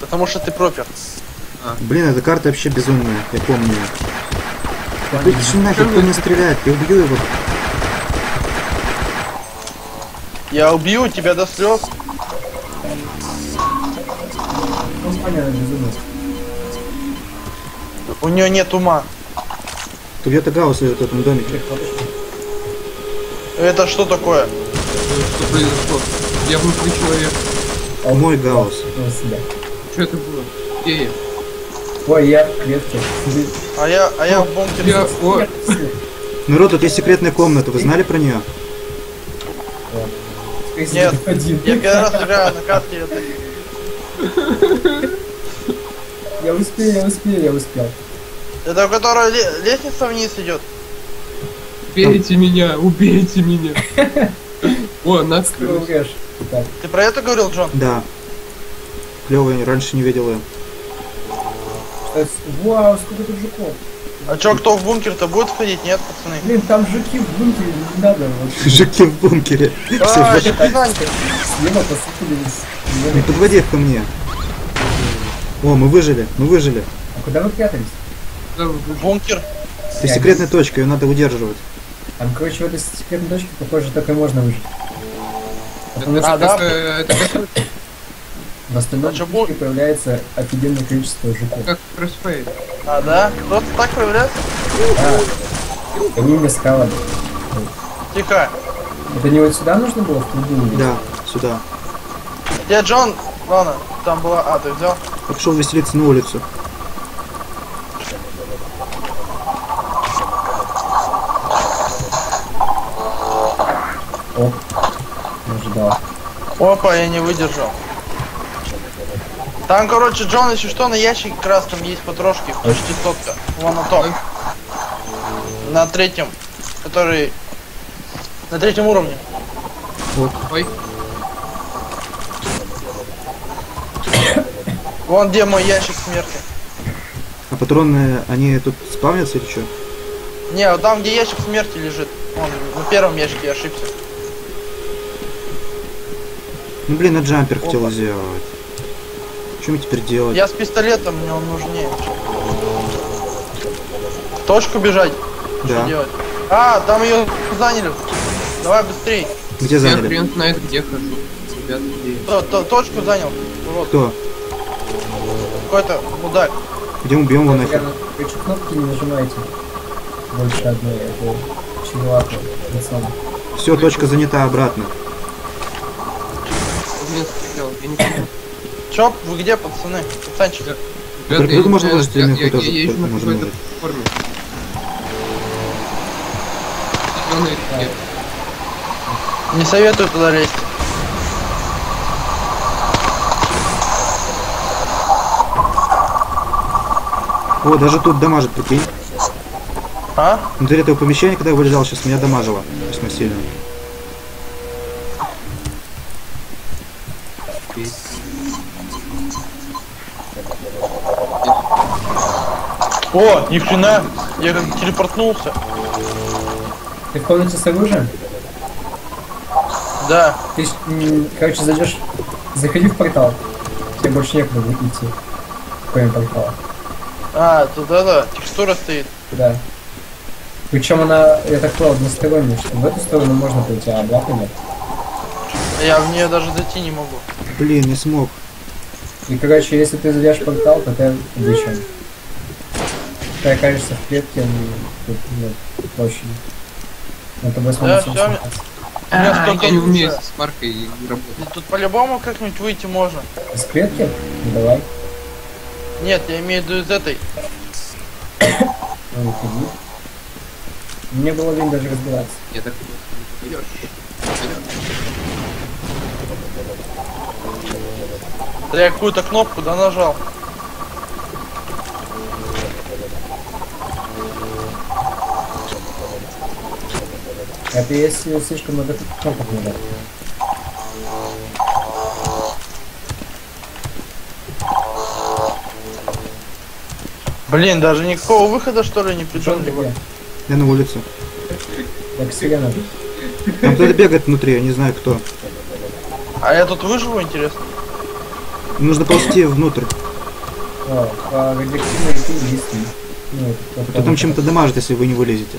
Потому что ты пропер. Блин, эта карта вообще безумная, я помню. иди нахер, кто меня стреляет, я убью его. Я убью тебя до слез. Ну. У нее нет ума. Тут где-то Гаусс в этом домике. Это что такое? Что произошло? Я внутри человека. Мой Гаусс. Что это было? Где я? Ой, я в клетке. А я, а я в бункере. Я... О. Народ, тут есть секретная комната, вы знали про нее? Нет, один. Я первый раз играю на карте. Я успел, я успел, я успел. Это у которой ле- лестница вниз идет. убейте меня, убейте меня. О. Так, Ты про это говорил, Джон? Да. Клевый, раньше не видел ее. Вау, сколько тут жуков. А чё, кто в бункер-то будет входить? Нет, пацаны? Блин, там жуки в бункере, не надо. Вот Жуки в бункере. А, слева посыпались. не подводи их ко мне. О, мы выжили, мы выжили. А куда вы прятались? Вы- Бункер. Это секретная точка, ее надо удерживать. Там, короче, в этой секретной точке, похоже, только и можно выжить. А Это просто- в остальном А точке появляется офигенное количество жуков. как Crossfade. А, да? Кто-то так проявляется? А, они мне скалами. Тихо. Это не вот сюда нужно было в трубу? Да, сюда. Где Джон? Ладно, там была... А, ты взял? Я пошел веселиться на улицу. О, не ожидал. Опа, я не выдержал. Там, короче, Джон, если что, на ящике красном есть потрошки. Почти сотка. Вон на том. На третьем. Который... На третьем уровне. Ой, Вон где мой ящик смерти. А патроны, они тут спавнятся или что? Не, вот там, где ящик смерти лежит. Вон, на первом ящике я ошибся. Ну блин, на джампер хотел сделать. Что мне теперь делать? Я с пистолетом, мне он нужнее. В точку бежать? Что Да. делать? А, там ее заняли. Давай быстрей. Где я заняли? хрен знает где хожу. Ребят, где? То- то- точку занял. Вот, Кто? какой-то мудак. Где убьем его нахер? Реально, Короче, кнопки не нажимайте. Больше одной, это чревато. пацан. Все, точка занята обратно. Блин, я не понял. Чё, вы где, пацаны? Пацанчик. Ребят, я не можно я- или я- я на какой-то форме. Не советую туда лезть. О, даже тут дамажит, прикинь. А? Внутри этого помещения, когда я вылезал, сейчас меня дамажило. Весьма сильно. О, ни хрена. Я как телепортнулся. Ты в комнате с оружием? Да. Ты, короче, зайдешь, заходи в портал. Тебе больше некуда идти. Кроме портала. А, тут это, текстура стоит. Да. Причем она, я так понял, односторонняя, что в эту сторону можно пойти, а обратно нет. Я в нее даже зайти не могу. Блин, не смог. И, короче, если ты зайдешь в портал, то ты обречен. Ты окажешься в клетке, ну, тут нет площади. На тобой Да, А, столько я не умею с маркой работать. И Тут по-любому как-нибудь выйти можно. Из клетки? Ну, давай. Нет, я имею в виду из этой. Ну. Мне было лень даже разбираться. Я так. Да я какую-то кнопку да нажал. Это если слишком много кнопок надо. Блин, даже никакого выхода что ли не придумали. Я на улице. Как сирена. Там кто-то бегает внутри, я не знаю кто. А я тут выживу, интересно. Нужно ползти внутрь. О, по радиоактивной есть. Ну, там чем-то дамажит, если вы не вылезете.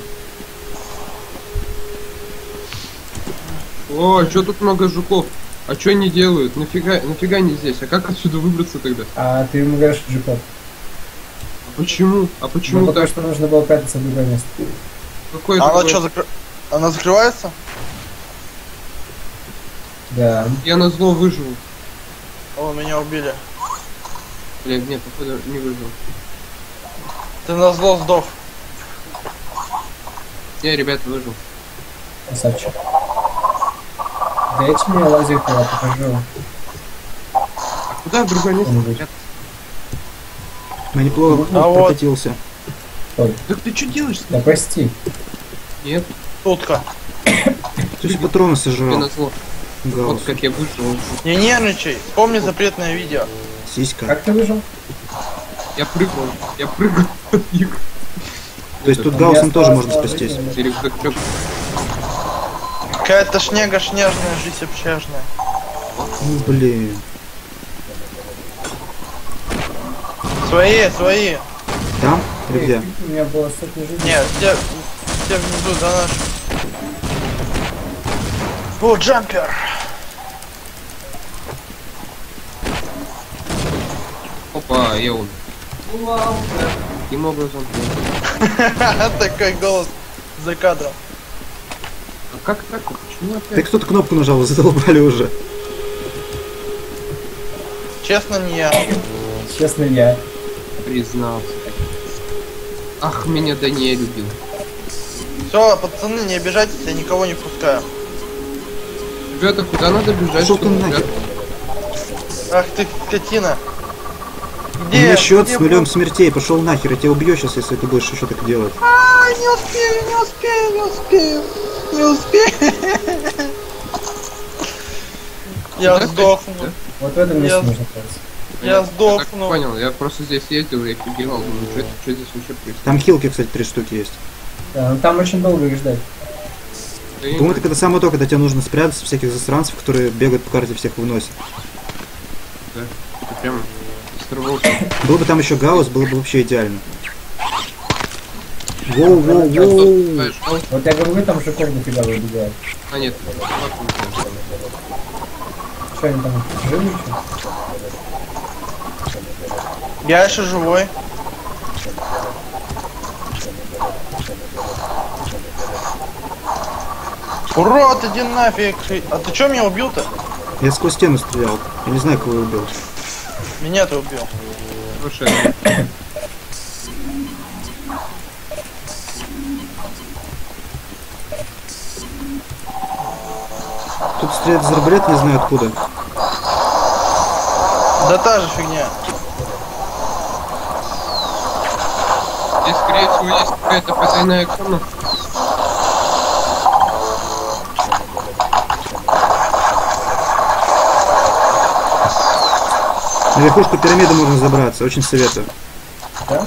О, что тут много жуков? А что они делают? Нафига, нафига не здесь? А как отсюда выбраться тогда? А ты ему говоришь джипот. А почему? А почему Ну, потому так? что нужно было прятаться в другое место. Какое А она что, закры... Она закрывается? Да. Я на зло выжил. О, меня убили. Бля, нет, походу не выжил. Ты на зло сдох. Не, ребят, выжил. Красавчик. Дайте мне лазерку, я покажу. Куда в? Что-нибудь. Ребят, Я неплохо А вот. прокатился. Так ты что делаешь? Да прости. Нет, Тутка. Ты же патроны сожрал. Вот как я выжил. Не нервничай. Вспомни запретное видео. Сиська. Как ты выжил? Я прыгнул. Я них. То есть тут Гауссом тоже можно спастись. Какая-то шнега снежная, жизнь общажная. Ну, блин. Свои, свои. Там? Или где? У меня было сотни жизней. Нет, те, те внизу за наш. О, джампер. Опа, я умер. Каким образом? Такой голос за кадром. А как так? Почему Так опять? кто-то кнопку нажал, задолбали уже. Честно, не я. Честно, я. Признался. Ах, меня Даниэль любил. Все, пацаны, не обижайтесь, я никого не пускаю. Ребята, куда надо бежать? Шел ты нахер. Ах ты, скотина. У Где? меня счет где с нулем смертей. Пошел нахер, я тебя убью сейчас, если ты будешь еще так делать. А, не успею, не успею, не успею. Не успею. Я сдохну. Вот в этом месте Я- сдохну. понял, я просто здесь ездил и офигевал. Что, это- здесь вообще происходит? Там хилки, кстати, три штуки есть. Да, но там очень долго их ждать. Да Думаю, это когда самое то, когда тебе нужно спрятаться всяких засранцев, которые бегают по карте, всех выносят. знаю, это прям островок. Был бы там еще Гаусс, было бы вообще идеально. Воу, воу, воу. вот- я говорю, там жуков дофига выбегает. А нет. Что они там, живы еще? Я еще живой. Урод, иди нафиг. А ты чё меня убил-то? Я сквозь стену стрелял. Я не знаю, кого я убил. Меня ты убил. Слушай, Тут стреляет из арбалет, не знаю откуда. Да та же фигня. здесь, скорее всего, есть какая-то потайная комната. На верхушку пирамиды можно забраться, очень советую. Да?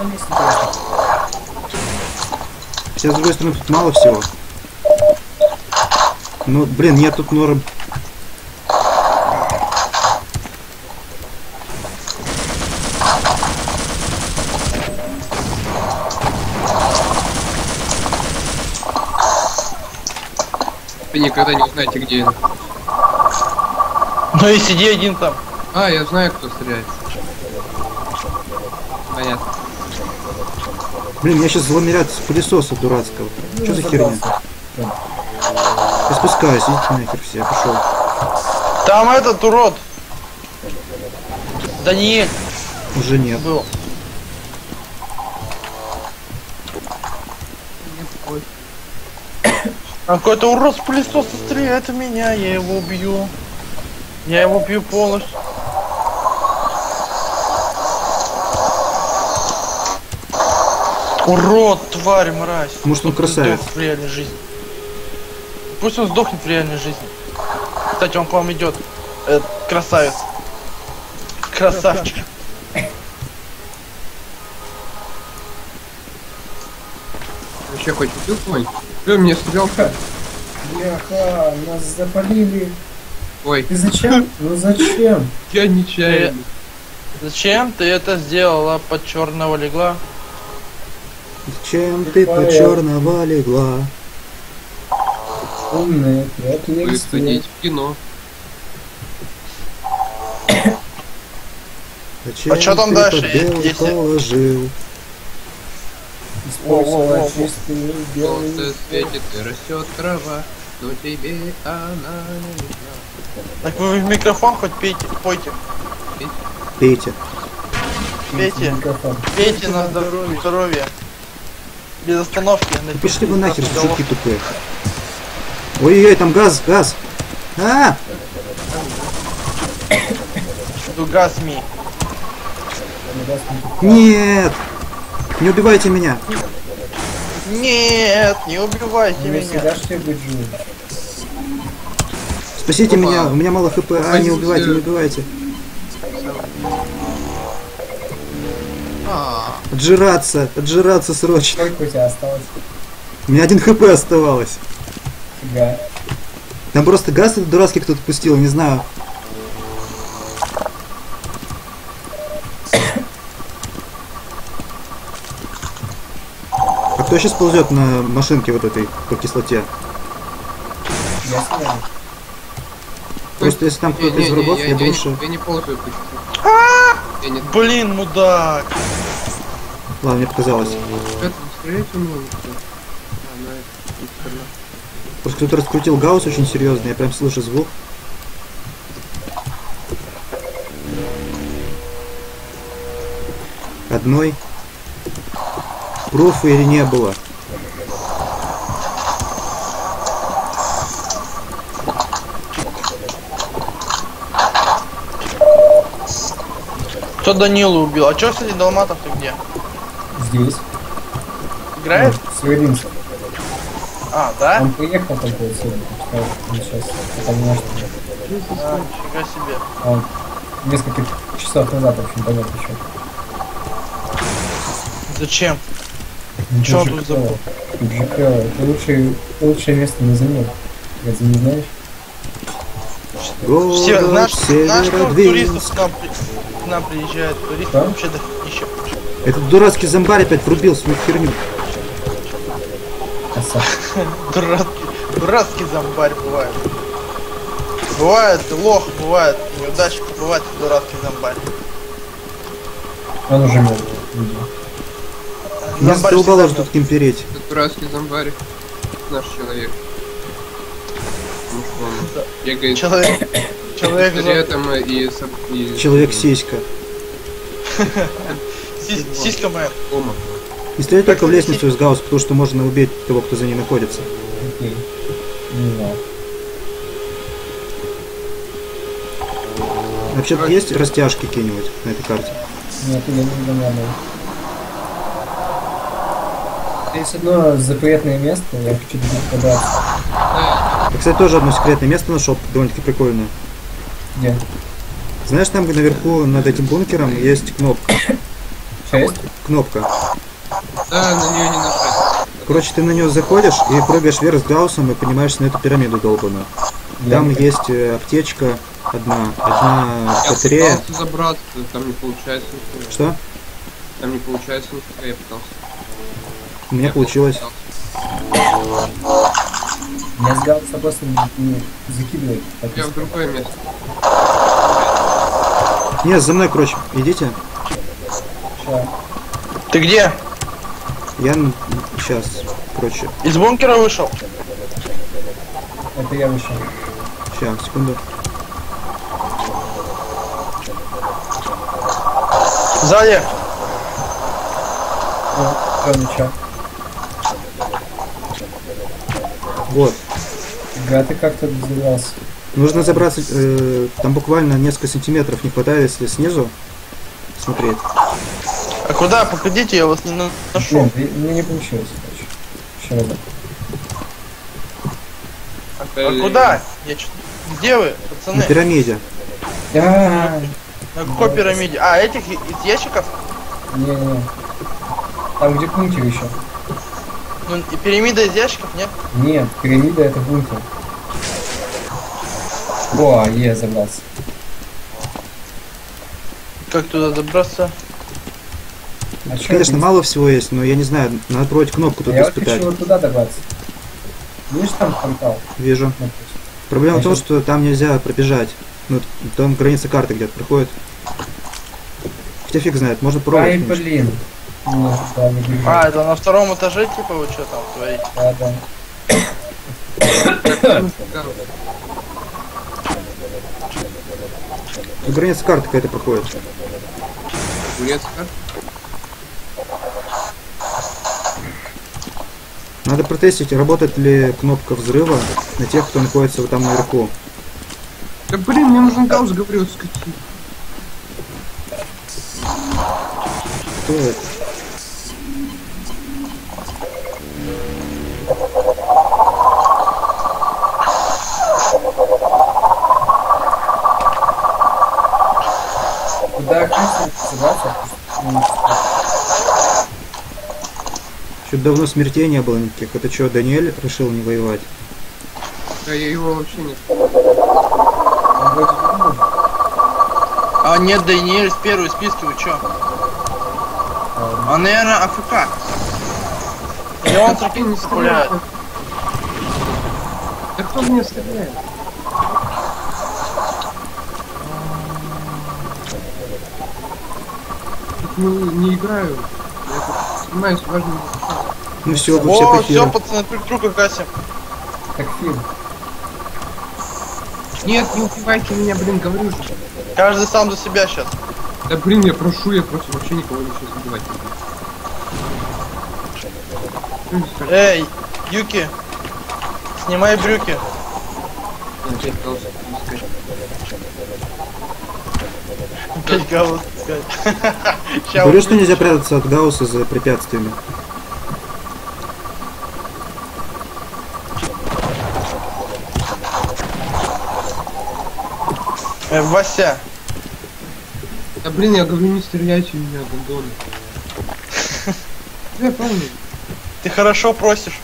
Там есть интересно. Хотя, с другой стороны, тут мало всего. Ну, блин, нет тут норм. Вы никогда не узнаете, где я. Ну и сиди один там. А, я знаю, кто стреляет. Понятно. Блин, я сейчас зломерят с пылесоса дурацкого. Ну, Что за херня? Я спускаюсь, идите нахер все, я пошел. Там этот урод. Даниэль Уже нет. был. А какой-то урод с пылесоса стреляет в меня, я его убью. Я его бью полностью. Урод, тварь, мразь. Может, он красавец. сдохнет в реальной жизни. Пусть он сдохнет в реальной жизни. Кстати, он к вам идет. Э, красавец. Красавчик. Вообще хоть убил кого-нибудь? Блин, мне стрелка. Бляха, нас запалили. Ой, Ты зачем? Ну зачем? я нечаянно. Зачем ты это сделала? Под черного легла? Чем ты по Поэт. черного легла? Умные, я Вы сходить в кино. Зачем А чё там ты дальше белый если- положил? Использовала чистый белый Солнце светит и растет трава, но тебе она не нужна. Так вы в микрофон хоть пейте, пойте. Пейте. Пейте, микрофон. пейте на здоровье. здоровье. Без остановки. Да Пошли вы нахер, жуки тупые. Ой-ой-ой, там газ, газ. А, Дуга СМИ. нет! Не убивайте меня. Нет, не убивайте Мне меня. что. Спасите Опа. меня, у меня мало хп. А, не убивайте, не убивайте. А, Отжираться, отжираться срочно. Сколько у тебя осталось? У меня один хп оставалось. Фига. Там просто газ этот дурацкий кто-то пустил, не знаю. А кто сейчас ползет на машинке вот этой по кислоте? Я снимаю. Просто если там кто-то из врагов, я, я я, больше... не, я не ползаю. Я не Блин, мудак. Ладно, мне показалось. Просто кто-то раскрутил гаусс очень серьезно, я прям слышу звук. Одной. Пруфа или не было? Кто Данилу убил? А чё, кстати, Долматов ты где? Здесь. Играет? С Веринцем. А, да? Он приехал только вот сегодня. Он сейчас понял, что А, нифига себе. он несколько часов назад, в общем, понятно еще. Зачем? Ну, Чё тут забыл? Это лучшее, лучшее место на земле. Я ты не знаешь? Город Все, наш, наш туристов к нам, к нам приезжает, туристов Да? вообще еще. Этот дурацкий зомбарь опять врубил свою херню. Дурацкий, дурацкий зомбарь бывает. Бывает лох, бывает неудачник, бывает дурацкий зомбарь. Он уже мертв. задолбало всегда тут кемпереть. Это дурацкий зомбарь. Наш человек. Бегает Человек, человек, с зом- пистолетом и, с- и Человек-сиська. сис- сиська моя. Не стреляй только в лестницу из гаусса, потому что можно убить того, кто за ней находится. Окей. Не знаю. Вообще-то есть растяжки какие-нибудь на этой карте? Нет, я не догадываюсь. Есть одно запретное место, я хочу туда податься. Я, кстати, тоже одно секретное место нашел, довольно-таки прикольное. Где? Знаешь, там наверху над этим бункером есть кнопка. Шесть? Кнопка. Да, на нее не нажать. Короче, ты на нее заходишь и прыгаешь вверх с гаусом и поднимаешься на эту пирамиду долбаную. Там Я- есть э, аптечка одна, одна Я батарея. пытался забраться, там не получается нифига. Что? Там не получается нифига, я пытался. У меня получилось. Я с галса просто не, не закидывает. Так Я в другое место. Нет, за мной, короче, идите. Ты где? Я сейчас, короче, Из бункера вышел? Это я вышел. сейчас, секунду. Сзади. Ну, кроме чё. Вот. Га, ты как тут взорвался? Нужно забраться, э, там буквально несколько сантиметров не хватает, если снизу смотреть. А куда? Погодите, я вас не на- нашел. Блин, мне не получилось, короче. Еще раз. А куда? Я чё- Где вы, На пацаны? пирамиде. А, На какой пирамиде? А, этих из ящиков? Не-не. Там где пунктир еще. Ну, и пирамида из ящиков, нет? Нет, пирамида это бункер. О, е, забрался. Как туда добраться? А чё Конечно, мало всего есть, но я не знаю, надо пробовать кнопку тут Я испытать. хочу вот туда добраться. Видишь там портал? Вижу. Проблема в Я том, что там нельзя пробежать. Ну, там граница карты где-то проходит. Хотя фиг знает, можно Ай, пробовать. конечно. блин. Да, бежит. А, это на втором этаже, типа, вы что там творите? Да, да. Тут граница карты какая-то проходит. Турецкая? Надо протестить, работает ли кнопка взрыва на тех, кто находится вот там наверху. Да блин, мне нужен гаусс, говорю, скотина. Кто это? Что-то давно смертей не было никаких. Это что, Даниэль решил не воевать? Да я его вообще не. А, нет, Даниэль с первой списки, вы чё? А, наверное, АФК. Или он с ракеты не стреляет? Да кто в меня стреляет? Тут не, не играю. Я тут занимаюсь важным. Ну все, вы все О, все, пацаны, друг друга гасим. Так фильм. Нет, не убивайте меня, блин, говорю же. Каждый сам за себя сейчас. Да блин, я прошу, я просто вообще никого не сейчас убивать. Эй, Юки, снимай брюки. Говорю, что нельзя прятаться от Гаусса за препятствиями. Э, Вася, Да блин, я говорю, не стреляйте в меня, гондоны. Я помню. ты хорошо просишь.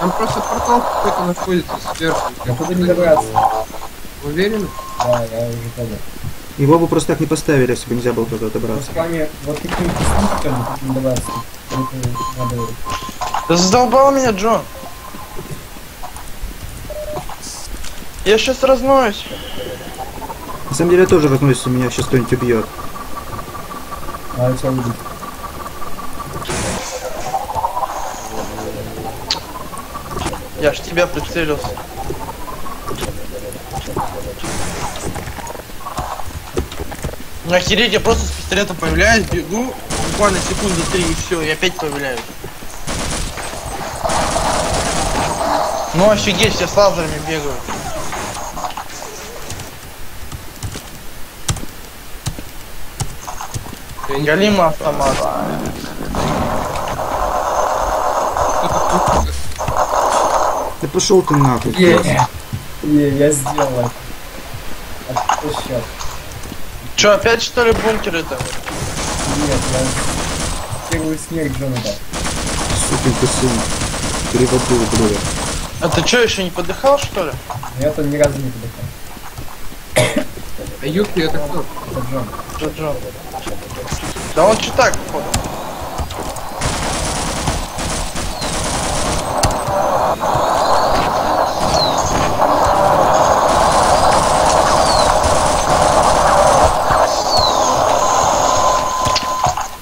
Там просто портал какой-то находится сверху. Я туда не добраться. Уверен? Да, я уже понял. Его бы просто так не поставили, если бы нельзя было туда Ну, в добраться. плане, вот тут не добраться. Да задолбал меня Джон. Я сейчас разноюсь. На самом деле я тоже если меня сейчас кто-нибудь убьет. Надо тебя убить. Я ж тебя прицелился. Охереть, я просто с пистолетом появляюсь, бегу, буквально секунды три и все, я опять появляюсь. Ну офигеть, все с лазерами бегают. Галима автомат. Да пошел ты нахуй. Е, е, я сделал это. Че, опять что ли бункер это? Нет, я первую смерть Джона дал. Сукин ты сын. Переводу, блядь. А ты что, еще не подыхал что ли? Но я-то ни разу не подыхал. А Юки это кто? Это Джон. Джон? Да он что так, походу.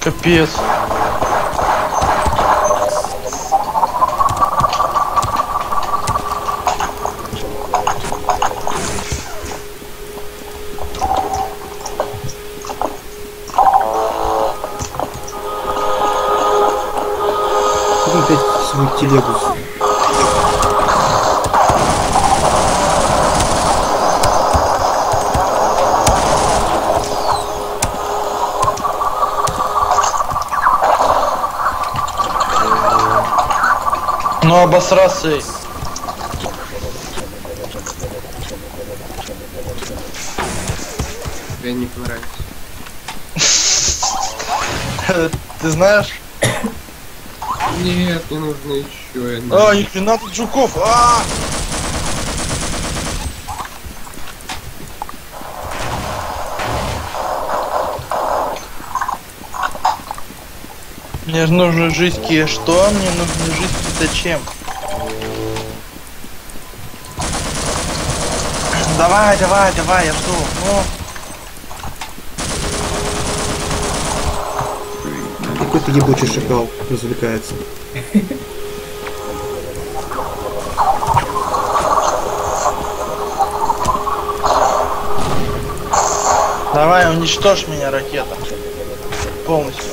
Капец. Ну обосраться. Тебе не понравилось. Ты знаешь? Нет, нужно еще. А, ни хрена тут жуков! А! -а, -а! Мне же нужны жидкие что? Мне нужны жидкие зачем? Давай, давай, давай, я жду. Ну, Какой-то ебучий шакал развлекается. давай, уничтожь меня, ракета. Полностью.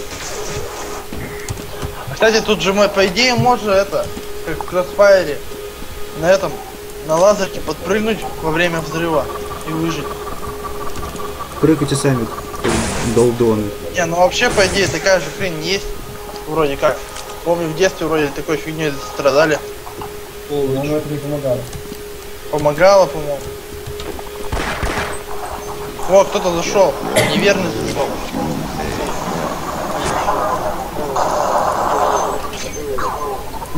Кстати, тут же мы, по идее, можно это, как в Кроссфайре, на этом, на лазерке подпрыгнуть во время взрыва и выжить. Прыгайте сами, долдоны. Не, ну вообще, по идее, такая же хрень есть. Вроде как. Помню, в детстве вроде такой фигней страдали. Но оно это не помогало. Помогало, по-моему. О, кто-то зашел. Неверный зашел.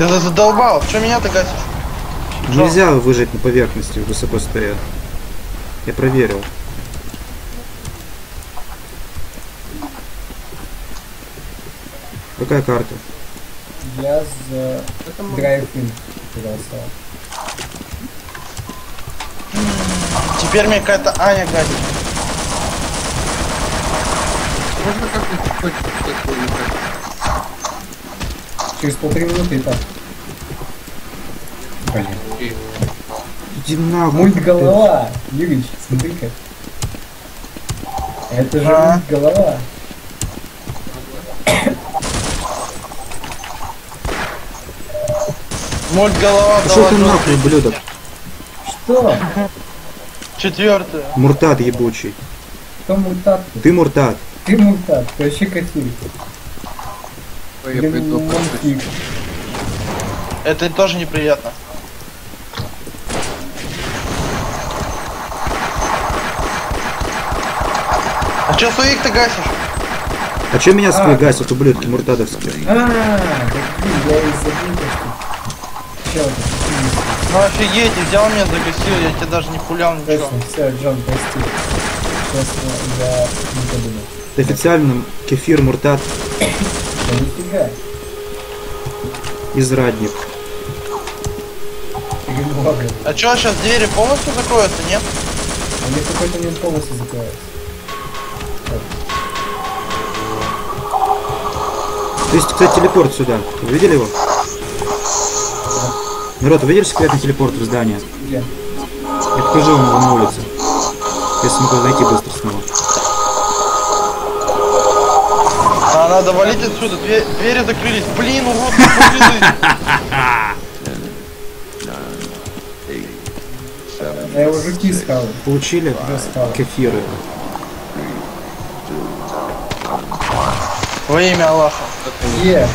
Да ты задолбал. Че меня ты гасишь? Жёлтый. Нельзя выжить на поверхности, высоко стоят. Я проверил. Какая карта? Я за драйв-ин голосовал. Теперь мне какая-то Аня гасит. Можно как-нибудь хоть? Через полторы минуты и так. Блин. Иди нахуй. Мульт голова! Юрич, смотри-ка. Это же А. мульт голова. Мульт голова Пошел ты доложил. нахуй, ублюдок. Что? Четвертая. Муртат ебучий. Кто мультат? Ты муртат. Ты мультат, ты вообще кофир. Я. Это тоже неприятно. А чё своих ты гасишь? А че меня А. свои гасят, ублюдки муртадовские? А, я и забыл, что... Чё? Ну офигеть, ты взял меня, загасил, я тебе даже не пулял ничего. Точно, все, Джон, прости. Честно, я не подумал. Это официально кефир муртат Да нифига. израдник. А чё, сейчас двери полностью закроются, нет? Они в какой-то момент полностью закрываются. То есть, кстати, телепорт сюда. Вы видели его? Народ, вы видели секретный телепорт в здание? Где? Я покажу вам его на улице. Я смогу найти быстро снова. Надо валить отсюда, две- двери закрылись. Блин, урод. Я его жуки искал. Получили кефиры. Во имя Аллаха. Е,